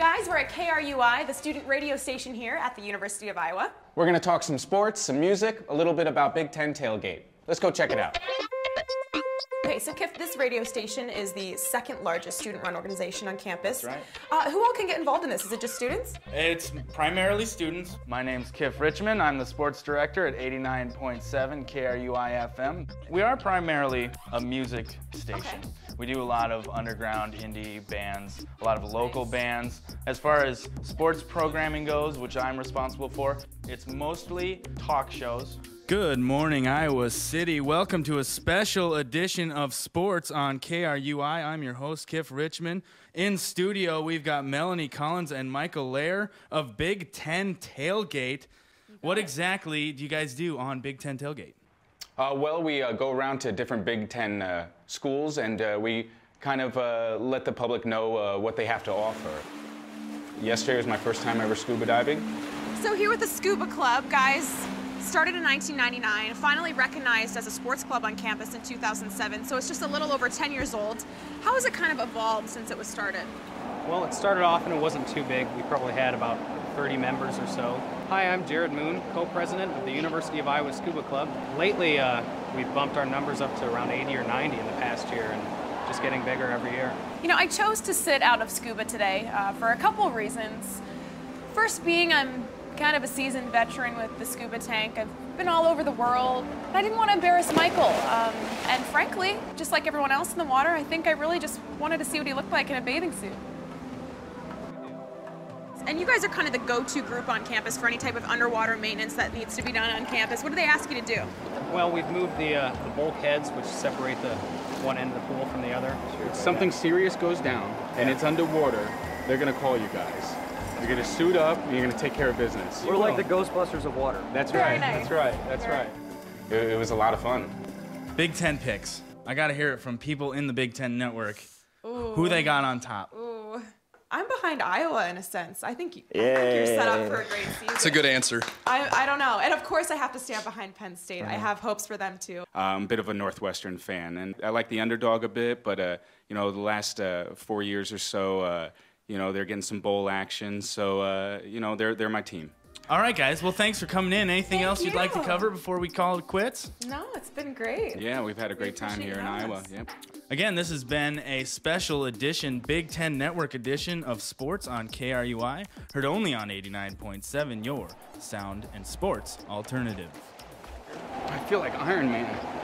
guys, we're at KRUI, the student radio station here at the University of Iowa. We're going to talk some sports, some music, a little bit about Big Ten Tailgate. Let's go check it out. Okay, so Kif, this radio station is the second largest student-run organization on campus. That's right. Uh, who all can get involved in this? Is it just students? It's primarily students. My name's Kif Richmond. I'm the sports director at 89.7 KRUI FM. We are primarily a music station. Okay. We do a lot of underground indie bands, a lot of local bands. As far as sports programming goes, which I'm responsible for, it's mostly talk shows. Good morning, Iowa City. Welcome to a special edition of Sports on KRUI. I'm your host, Kif Richmond. In studio, we've got Melanie Collins and Michael Lair of Big Ten Tailgate. What exactly do you guys do on Big Ten Tailgate? Uh, well, we uh, go around to different Big Ten uh, schools and uh, we kind of uh, let the public know uh, what they have to offer. Yesterday was my first time ever scuba diving. So here with the Scuba Club, guys, started in 1999, finally recognized as a sports club on campus in 2007, so it's just a little over 10 years old. How has it kind of evolved since it was started? Well, it started off and it wasn't too big. We probably had about 30 members or so. Hi, I'm Jared Moon, co-president of the University of Iowa Scuba Club. Lately, uh, we've bumped our numbers up to around 80 or 90 in the past year and just getting bigger every year. You know, I chose to sit out of scuba today uh, for a couple of reasons. First being I'm kind of a seasoned veteran with the scuba tank. I've been all over the world. And I didn't want to embarrass Michael. Um, and frankly, just like everyone else in the water, I think I really just wanted to see what he looked like in a bathing suit. And you guys are kind of the go-to group on campus for any type of underwater maintenance that needs to be done on campus. What do they ask you to do? Well, we've moved the, uh, the bulkheads, which separate the one end of the pool from the other. If something serious goes down and it's underwater, they're gonna call you guys. You're gonna suit up and you're gonna take care of business. We're like the Ghostbusters of water. That's Very right. nice. That's right. That's Very- right. It, it was a lot of fun. Big Ten picks. I got to hear it from people in the Big Ten network. Who they got on top? Ooh. I'm behind Iowa in a sense. I think, you, I think you're set up for a great season. It's a good answer. I, I don't know. And of course, I have to stand behind Penn State. Uh-huh. I have hopes for them too. I'm a bit of a Northwestern fan, and I like the underdog a bit, but uh, you know, the last uh, four years or so, uh, you know, they're getting some bowl action, so uh, you know, they're they're my team. All right, guys. Well, thanks for coming in. Anything Thank else you'd like to cover before we call it quits? No, it's been great. Yeah, we've had a We great time here in you having Iowa. Yep. Again, this has been a special edition, Big Ten Network edition of Sports on KRUI, heard only on 89.7, your sound and sports alternative. I feel like Iron Man.